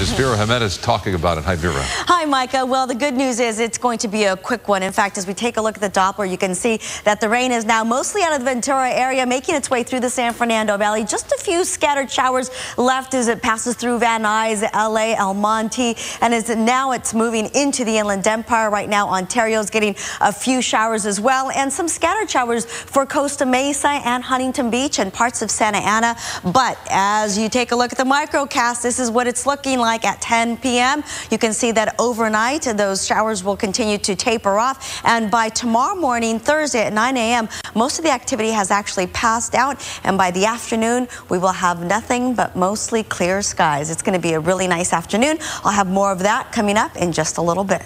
Is Vera Jimenez talking about it. Hi, Vera. Hi, Micah. Well, the good news is it's going to be a quick one. In fact, as we take a look at the Doppler, you can see that the rain is now mostly out of the Ventura area, making its way through the San Fernando Valley. Just a few scattered showers left as it passes through Van Nuys, LA, El Monte, and as now it's moving into the Inland Empire. Right now, Ontario is getting a few showers as well, and some scattered showers for Costa Mesa and Huntington Beach and parts of Santa Ana. But as you take a look at the microcast, this is what it's looking like at 10 p.m. You can see that overnight those showers will continue to taper off. And by tomorrow morning, Thursday at 9 a.m., most of the activity has actually passed out. And by the afternoon, we will have nothing but mostly clear skies. It's going to be a really nice afternoon. I'll have more of that coming up in just a little bit.